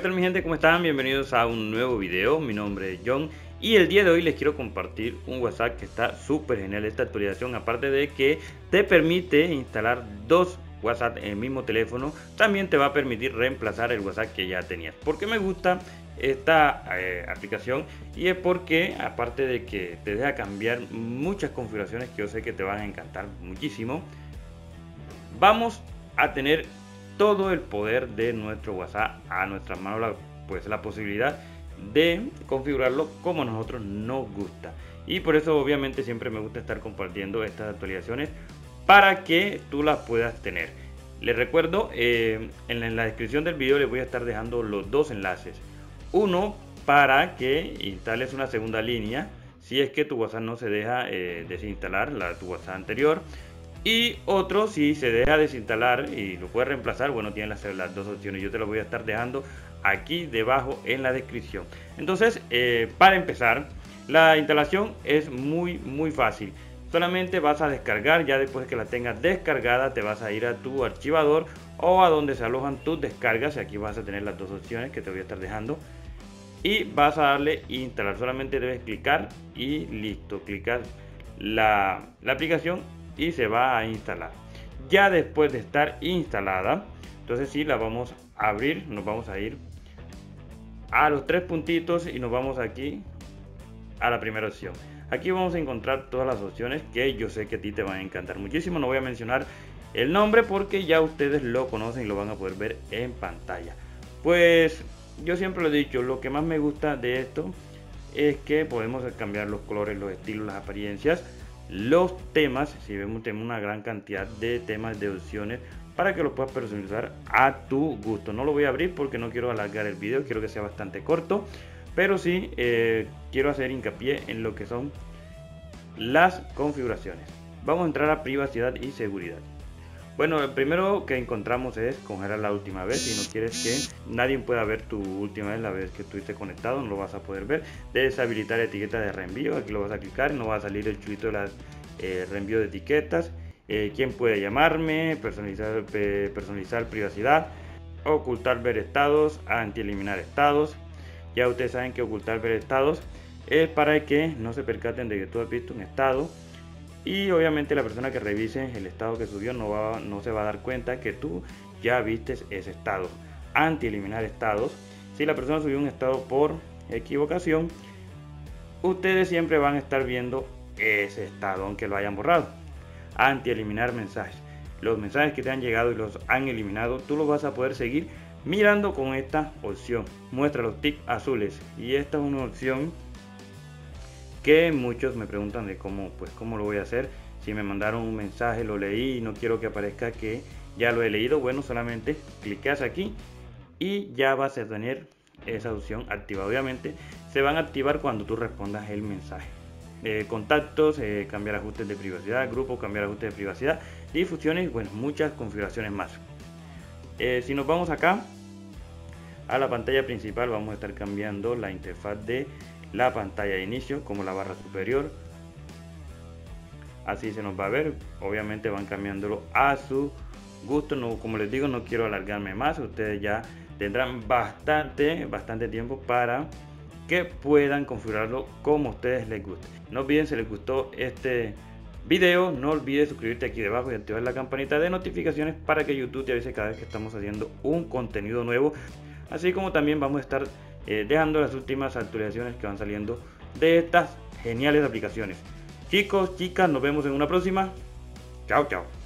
tal mi gente? ¿Cómo están? Bienvenidos a un nuevo video. Mi nombre es John y el día de hoy les quiero compartir un WhatsApp que está súper genial esta actualización. Aparte de que te permite instalar dos WhatsApp en el mismo teléfono, también te va a permitir reemplazar el WhatsApp que ya tenías. ¿Por qué me gusta esta eh, aplicación? Y es porque aparte de que te deja cambiar muchas configuraciones que yo sé que te van a encantar muchísimo, vamos a tener todo el poder de nuestro WhatsApp a nuestras manos, pues la posibilidad de configurarlo como nosotros nos gusta. Y por eso obviamente siempre me gusta estar compartiendo estas actualizaciones para que tú las puedas tener. Les recuerdo, eh, en la descripción del video les voy a estar dejando los dos enlaces. Uno para que instales una segunda línea si es que tu WhatsApp no se deja eh, desinstalar, la tu WhatsApp anterior. Y otro, si se deja desinstalar y lo puedes reemplazar, bueno, tienes las, dos opciones. Yo te lo voy a estar dejando aquí debajo en la descripción. Entonces, eh, para empezar, la instalación es muy, muy fácil. Solamente vas a descargar, ya después que la tengas descargada, te vas a ir a tu archivador o a donde se alojan tus descargas. Y aquí vas a tener las dos opciones que te voy a estar dejando. Y vas a darle instalar. Solamente debes clicar y listo. Clicar la, la aplicación y se va a instalar. Ya después de estar instalada, entonces si la vamos a abrir, nos vamos a ir a los tres puntitos y nos vamos aquí a la primera opción. Aquí vamos a encontrar todas las opciones que yo sé que a ti te van a encantar muchísimo. No voy a mencionar el nombre porque ya ustedes lo conocen y lo van a poder ver en pantalla. Pues yo siempre lo he dicho, lo que más me gusta de esto es que podemos cambiar los colores, los estilos, las apariencias los temas, si vemos tenemos una gran cantidad de temas de opciones para que lo puedas personalizar a tu gusto. No lo voy a abrir porque no quiero alargar el video, quiero que sea bastante corto, pero sí eh, quiero hacer hincapié en lo que son las configuraciones. Vamos a entrar a privacidad y seguridad. Bueno, el primero que encontramos es congelar la última vez. Si no quieres que nadie pueda ver tu última vez, la vez que estuviste conectado, no lo vas a poder ver. Deshabilitar etiqueta de reenvío. Aquí lo vas a clicar, no va a salir el chulito de las eh, reenvío de etiquetas. Eh, quién puede llamarme, personalizar, personalizar privacidad, ocultar ver estados, anti eliminar estados. Ya ustedes saben que ocultar ver estados es para que no se percaten de que tú has visto un estado y obviamente la persona que revise el estado que subió no, va, no se va a dar cuenta que tú ya vistes ese estado. Anti eliminar estados. Si la persona subió un estado por equivocación, ustedes siempre van a estar viendo ese estado, aunque lo hayan borrado. Anti eliminar mensajes. Los mensajes que te han llegado y los han eliminado, tú los vas a poder seguir mirando con esta opción. Muestra los tics azules. Y esta es una opción que muchos me preguntan de cómo, pues, cómo lo voy a hacer. Si me mandaron un mensaje, lo leí y no quiero que aparezca que ya lo he leído, bueno, solamente clicas aquí y ya vas a tener esa opción activa. Obviamente se van a activar cuando tú respondas el mensaje. Eh, contactos, eh, cambiar ajustes de privacidad, grupo, cambiar ajustes de privacidad, difusiones, bueno, muchas configuraciones más. Eh, si nos vamos acá a la pantalla principal, vamos a estar cambiando la interfaz de la pantalla de inicio como la barra superior. Así se nos va a ver. Obviamente van cambiándolo a su gusto. No como les digo no quiero alargarme más. Ustedes ya tendrán bastante bastante tiempo para que puedan configurarlo como ustedes les guste. No olviden si les gustó este video no olvides suscribirte aquí debajo y activar la campanita de notificaciones para que youtube te avise cada vez que estamos haciendo un contenido nuevo. Así como también vamos a estar eh, dejando las últimas actualizaciones que van saliendo de estas geniales aplicaciones. Chicos, chicas, nos vemos en una próxima. Chao, chao.